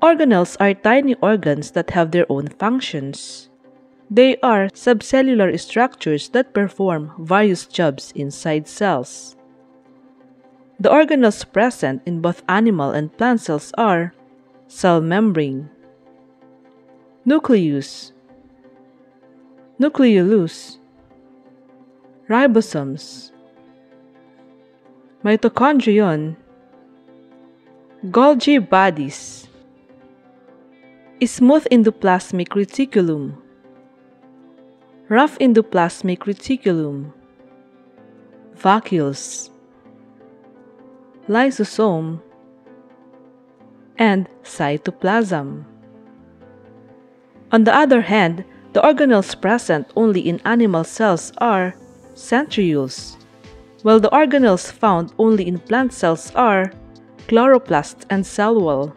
Organelles are tiny organs that have their own functions. They are subcellular structures that perform various jobs inside cells. The organelles present in both animal and plant cells are cell membrane, nucleus, nucleolus, ribosomes, mitochondrion, Golgi bodies, smooth endoplasmic reticulum, rough endoplasmic reticulum, vacuoles, lysosome, and cytoplasm. On the other hand, the organelles present only in animal cells are centrioles, while the organelles found only in plant cells are chloroplast and cell wall.